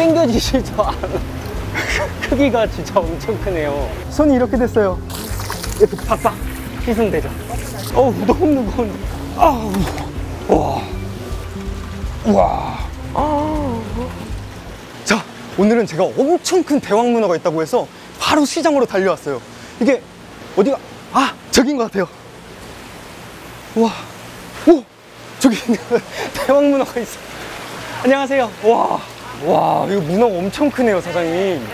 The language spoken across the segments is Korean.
당겨지지도 않아. 크기가 진짜 엄청 크네요. 손이 이렇게 됐어요. 이렇게 팍팍 씻으면 되죠. 어우, 너무 무거운데. 아우, 와. 와. 아. 자, 오늘은 제가 엄청 큰 대왕 문어가 있다고 해서 바로 시장으로 달려왔어요. 이게 어디가, 아, 저긴 것 같아요. 와, 오, 저기 대왕 문어가 있어. 안녕하세요. 와, 와, 이거 문어가 엄청 크네요, 사장님.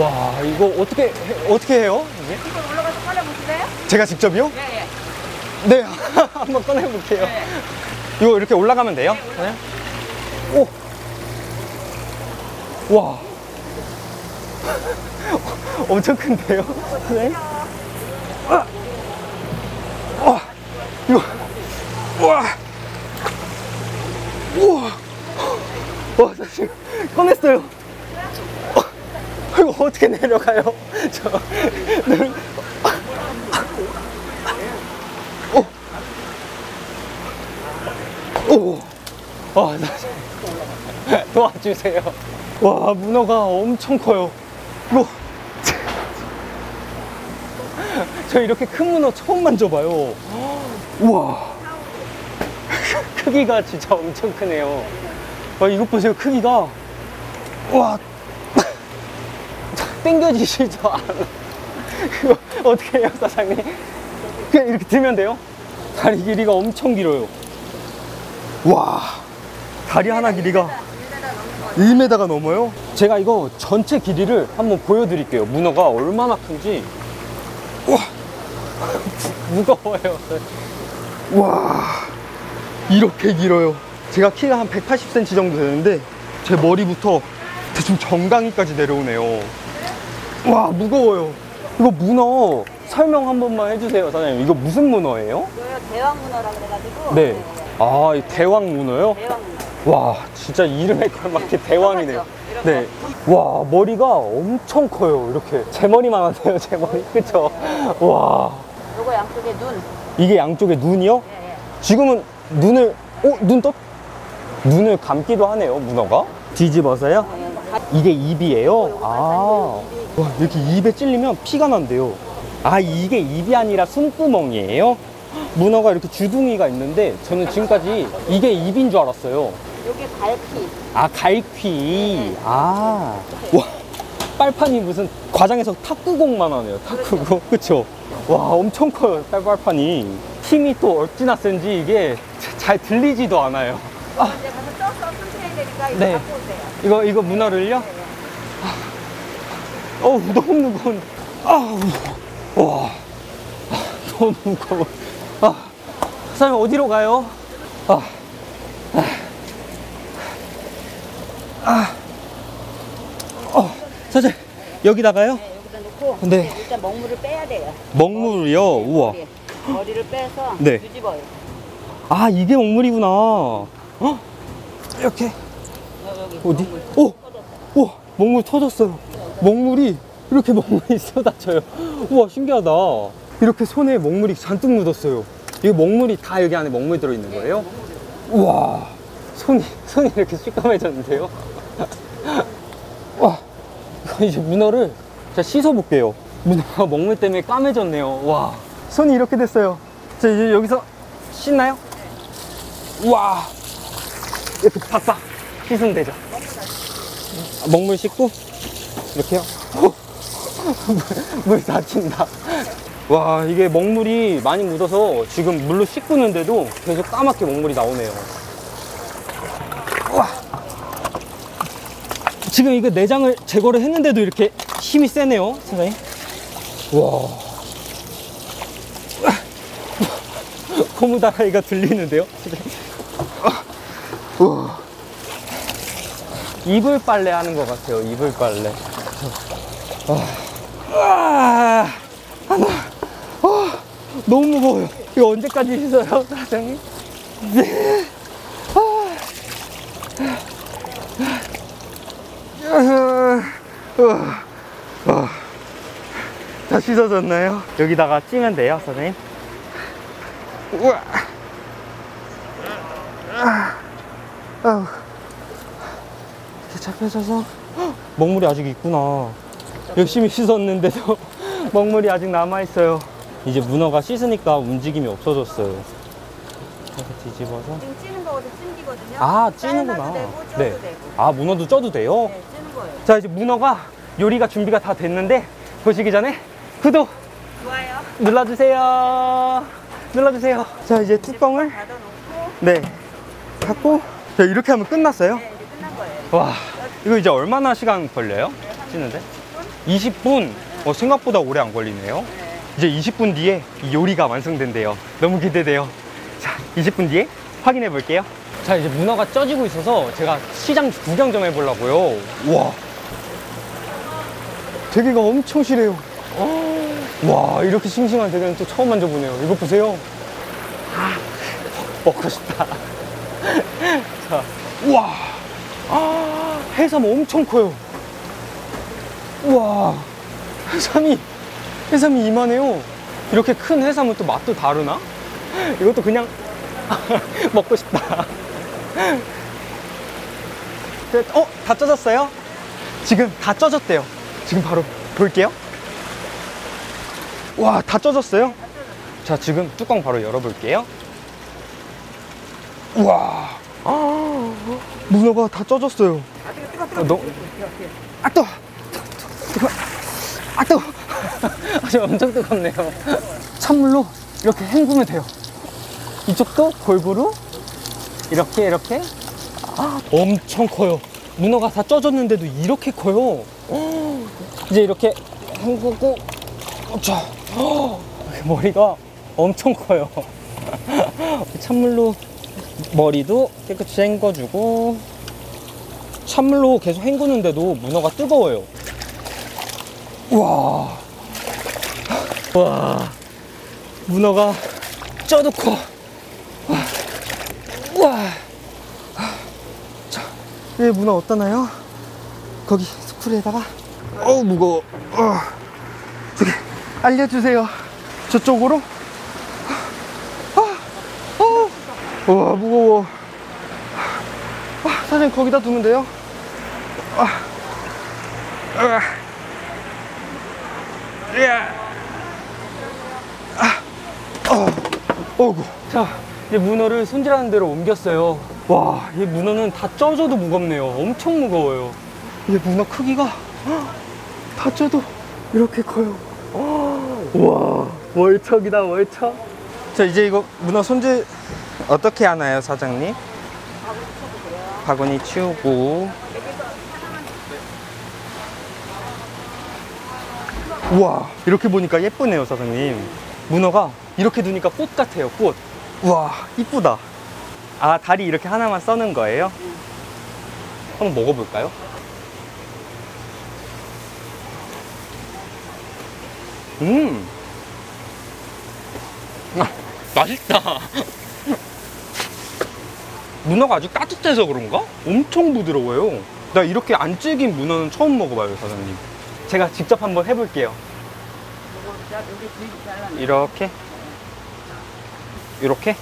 와, 이거 어떻게, 해- 어떻게 해요? 이게? 이거 올라가서 꺼내보실래요? 제가 직접이요? 예, 예. 네, 한번 꺼내볼게요. 이거 이렇게 올라가면 돼요? 네. 오! 와. 엄청 큰데요? 네. 아! 와. 이거. 와. 우와. 와, 나 지금 꺼냈어요. 어, 이거 어떻게 내려가요? 저. 내려- 오! 와, 나 도와주세요. 와, 문어가 엄청 커요. 이거. 저 이렇게 큰 문어 처음 만져봐요. 우와. 크기가 진짜 엄청 크네요. 와, 이것 보세요, 크기가. 와. 땡겨지지도 않아. 이거 어떻게 해요, 사장님? 그냥 이렇게 들면 돼요? 다리 길이가 엄청 길어요. 와 다리 하나 길이가 1m가 넘어요? 제가 이거 전체 길이를 한번 보여드릴게요 문어가 얼마나 큰지 와 무거워요 와 이렇게 길어요 제가 키가 한 180cm 정도 되는데 제 머리부터 대충 정강이까지 내려오네요 와 무거워요 이거 문어 설명 한 번만 해주세요 사장님 이거 무슨 문어예요? 이거요 대왕 문어라 그래가지고. 네. 아, 이 대왕 문어요? 대왕 문어. 와, 진짜 이름에 걸맞게 대왕이네요. 네. 와, 머리가 엄청 커요. 이렇게. 제 머리만 하네요, 제 머리. 그쵸? 와. 요거 양쪽에 눈. 이게 양쪽에 눈이요? 예, 예. 지금은 눈을, 어? 눈 떠? 눈을 감기도 하네요, 문어가. 뒤집어서요? 이게 입이에요? 아. 와, 이렇게 입에 찔리면 피가 난대요. 아, 이게 입이 아니라 숨구멍이에요? 문어가 이렇게 주둥이가 있는데 저는 지금까지 이게 입인 줄 알았어요. 요게 갈피. 아, 갈퀴. 아. 와. 빨판이 무슨 과장에서 탁구공만 하네요. 탁구공. 그쵸? 와, 엄청 커요. 빨판이. 힘이 또 어찌나 센지 이게 잘 들리지도 않아요. 아, 이제 가서 쪄서 상태야 되니까 이거 네. 갖고 오세요. 이거, 이거 문어를요? 아, 어우, 너무 무거운데. 아우, 와. 아, 너무 무거워. 아, 사장님 어디로 가요? 아, 아, 아, 어, 사장님 여기다가요? 네, 여기다 놓고. 네. 이제 일단 먹물을 빼야 돼요. 먹물이요? 우와. 머리. 머리를 빼서 네. 뒤집어요. 아, 이게 먹물이구나. 어? 이렇게. 어디? 오! 오! 먹물 터졌어요. 먹물이 이렇게 먹물이 쏟아져요. 우와, 신기하다. 이렇게 손에 먹물이 잔뜩 묻었어요. 이게 먹물이 다 여기 안에 먹물 들어있는 거예요? 우와. 손이, 손이 이렇게 시꺼매졌는데요? 와. 이제 문어를 제가 씻어 볼게요. 문어가 먹물 때문에 까매졌네요. 와. 손이 이렇게 됐어요. 자, 이제 여기서 씻나요? 우와. 이렇게 팍팍 씻으면 되죠. 먹물 씻고 이렇게요. 물 다친다. 와 이게 먹물이 많이 묻어서 지금 물로 씻고는데도 계속 까맣게 먹물이 나오네요. 와. 지금 이거 내장을 제거를 했는데도 이렇게 힘이 세네요, 사장님. 와. 고무다라이가 들리는데요. 우와. 이불 빨래 하는 것 같아요. 이불 빨래. 아, 아, 하나, 아, 너무 무거워요. 이거 언제까지 씻어요, 사장님? 네. 아. 다 씻어졌나요? 여기다가 찌면 돼요, 사장님. 우와. 헉, 먹물이 아직 있구나. 열심히 씻었는데도 먹물이 아직 남아 있어요. 이제 문어가 씻으니까 움직임이 없어졌어요. 이렇게 뒤집어서. 지금 찌는 거거든, 찜기거든요. 아, 찌는구나. 네. 되고. 아, 문어도 쪄도 돼요? 네, 찌는 거예요. 자, 이제 문어가 요리가 준비가 다 됐는데 보시기 전에 구독 좋아요. 눌러주세요. 눌러주세요. 자, 이제 뚜껑을 닫아놓고, 네 닫고 자, 이렇게 하면 끝났어요. 네, 이제 끝난 거예요. 와, 이거 이제 얼마나 시간 걸려요? 찌는데? 20분? 어, 생각보다 오래 안 걸리네요. 네. 이제 20분 뒤에 이 요리가 완성된대요. 너무 기대돼요. 자, 20분 뒤에 확인해 볼게요. 자, 이제 문어가 쪄지고 있어서 제가 시장 구경 좀 해보려고요. 와. 대게가 엄청 실해요. 와, 이렇게 싱싱한 대게는 또 처음 만져보네요. 이거 보세요. 아, 먹고 싶다. 자, 우와. 아, 해삼 엄청 커요. 우와. 해삼이, 해삼이 이만해요. 이렇게 큰 해삼은 또 맛도 다르나? 이것도 그냥 먹고 싶다. 네, 어, 다 쪄졌어요? 지금 다 쪄졌대요. 지금 바로 볼게요. 와, 다 쪄졌어요? 자, 지금 뚜껑 바로 열어볼게요. 우와. 아, 문어가 다 쪄졌어요. 아, 너, 아, 뜨거! 뜨거! 아, 뜨거! 아주 엄청 뜨겁네요. 찬물로 이렇게 헹구면 돼요. 이쪽도 골고루 이렇게, 이렇게. 아, 엄청 커요. 문어가 다 쪄졌는데도 이렇게 커요. 어, 이제 이렇게 헹구고, 자, 어, 머리가 엄청 커요. 찬물로 머리도 깨끗이 헹궈주고 찬물로 계속 헹구는데도 문어가 뜨거워요. 와, 와, 문어가 쪄도 커. 와, 와. 자, 이 문어 어떠나요? 거기 스쿨에다가 어우 무거워. 어. 저기 알려주세요. 저쪽으로. 아, 어. 와 무거워. 아, 사장님 거기다 두면 돼요. 아, 아, 야, 아, 어, 어구. 자, 이제 문어를 손질하는 대로 옮겼어요. 와, 이 문어는 다 쪄져도 무겁네요. 엄청 무거워요. 이 문어 크기가 헉, 다 쪄도 이렇게 커요. 와, 월척이다, 월척. 자, 이제 이거 문어 손질 어떻게 하나요, 사장님? 바구니 치우고. 우와, 이렇게 보니까 예쁘네요, 사장님. 문어가 이렇게 두니까 꽃 같아요, 꽃. 우와, 이쁘다. 아, 다리 이렇게 하나만 써는 거예요? 한번 먹어볼까요? 음. 아, 맛있다. 문어가 아주 따뜻해서 그런가? 엄청 부드러워요. 나 이렇게 안 질긴 문어는 처음 먹어봐요, 사장님. 제가 직접 한번 해볼게요. 이렇게. 이렇게.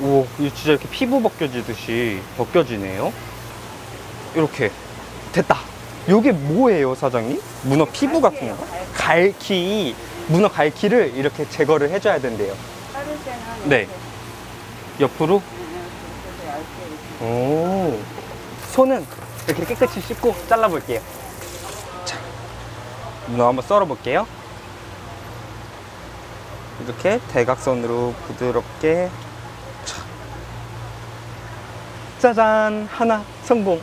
오, 이거 진짜 이렇게 피부 벗겨지듯이 벗겨지네요. 이렇게. 됐다. 요게 뭐예요, 사장님? 문어 피부 같은 거? 갈기. 문어 갈기를 이렇게 제거를 해줘야 된대요. 네. 옆으로. 오. 손은 이렇게 깨끗이 씻고 잘라볼게요. 자, 문어 한번 썰어 볼게요. 이렇게 대각선으로 부드럽게. 자. 짜잔! 하나 성공!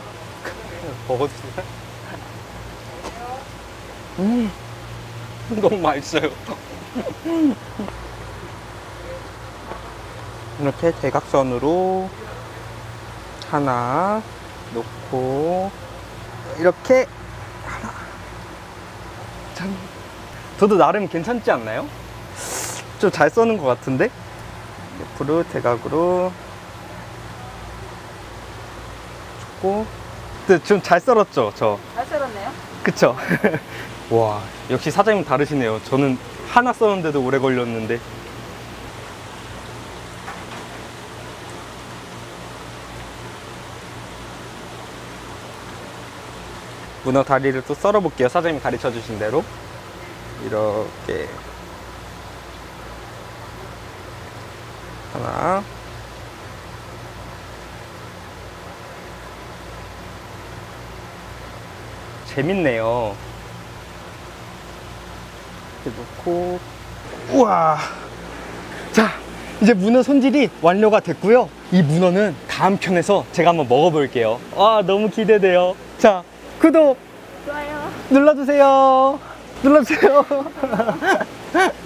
먹어도 되나? 음, 너무 맛있어요. 이렇게 대각선으로 하나 놓고 이렇게 짠 저도 나름 괜찮지 않나요? 좀 잘 써는 것 같은데 옆으로 대각으로 줬고 근데 좀 잘 썰었죠 저 잘 썰었네요. 그쵸? 와 역시 사장님 다르시네요 저는 하나 써는데도 오래 걸렸는데 문어 다리를 또 썰어 볼게요. 사장님이 가르쳐 주신 대로. 이렇게. 하나. 재밌네요. 이렇게 놓고. 우와. 자, 이제 문어 손질이 완료가 됐고요. 이 문어는 다음 편에서 제가 한번 먹어볼게요. 와, 너무 기대돼요. 자, 구독 좋아요. 눌러주세요. 눌러주세요.